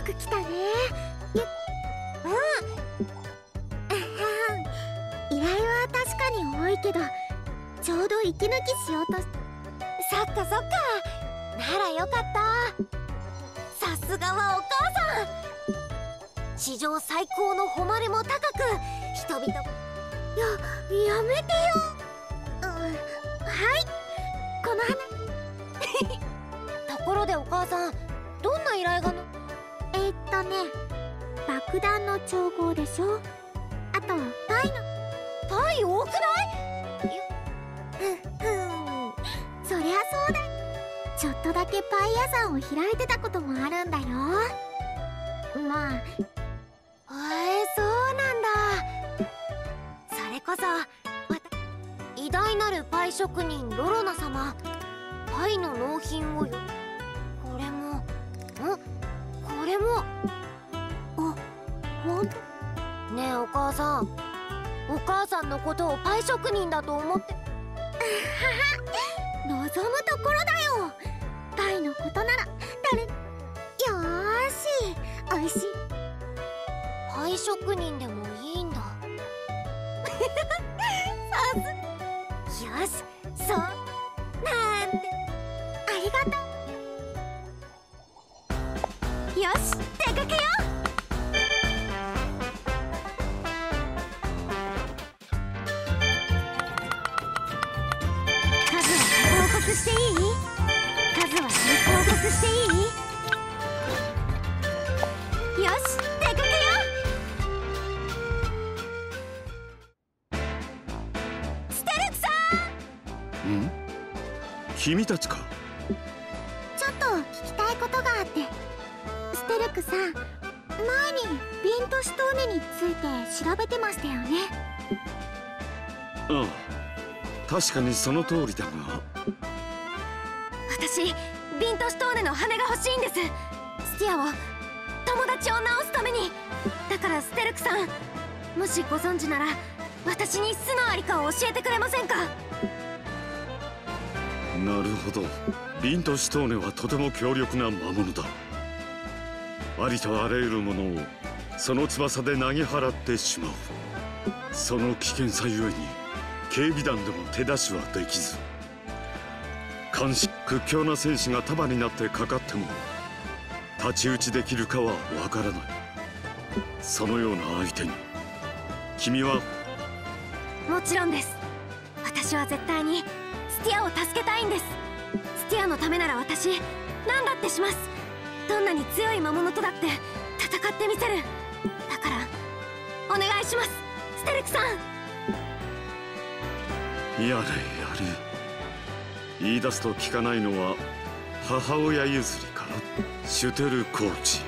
よく来たね。うん。依頼は確かに多いけどちょうど息抜きしようとそっかそっか。ならよかった。さすがはお母さん。史上最高の誉れも高く人々ややめてよ。はい。この花 ところでお母さんどんな依頼がのとね。爆弾の調合でしょ？あとタイの。タイ多くない？そりゃそうだ。ちょっとだけパン屋さんを開いてたこともあるんだよ。まあへえそうなんだ。それこそ偉大なるパイ職人ロロナ様。パイの納品をよ。これもん？さんお母さんのことをパイ職人だと思って。望むところだよ。パイのことなら誰よーしおいしい。パイ職人でもいいんだ。さすよしそうしていい？数は報告していい？よし出かけよステルクさん！ん？君たちか。ちょっと聞きたいことがあって。ステルクさん前にビントシュトーネについて調べてましたよね。ああ確かにその通りだが私ビントシュトーネの羽が欲しいんです。スティアを友達を治すために。だからステルクさんもしご存知なら私に巣のありかを教えてくれませんか？なるほど。ビントシュトーネはとても強力な魔物だ。ありとあらゆるものをその翼で投げ払ってしまう。その危険さゆえに警備団でも手出しはできず。監視屈強な戦士が束になってかかっても太刀打ちできるかはわからないそのような相手に君はもちろんです。私は絶対にスティアを助けたいんです。スティアのためなら私何だってします。どんなに強い魔物とだって戦ってみせるだからお願いします。ステルクさんやれやれ言い出すと聞かないのは母親譲りかシュテルコーチ。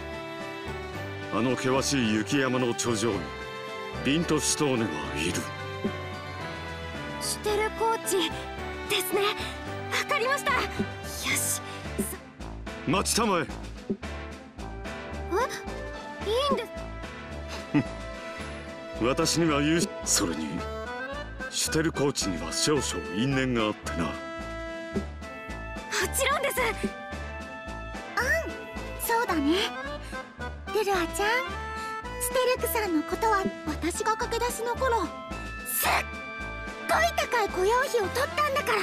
あの険しい雪山の頂上にビントシュトーネはいる。シュテルコーチですね。わかりました。よし。待ちたまえ。え？いいんです。私には言う。それにシュテルコーチには少々因縁があってな。もちろんです。うん。そうだね。ルルアちゃん。ステルクさんのことは私が駆け出しの頃すっごい高い雇用費を取ったんだから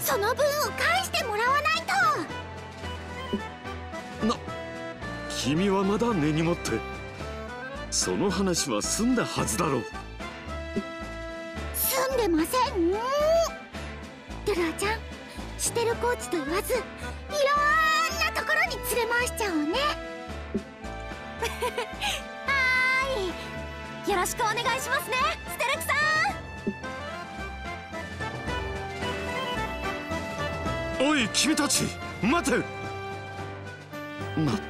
その分を返してもらわないと。な君はまだ根に持ってその話は済んだはずだろう。済んでません。ルルアちゃんシュテルコーチと言わずいろんなところに連れ回しちゃおうね。はーい。よろしくお願いしますねステルクさん。おい君たち待て。まっ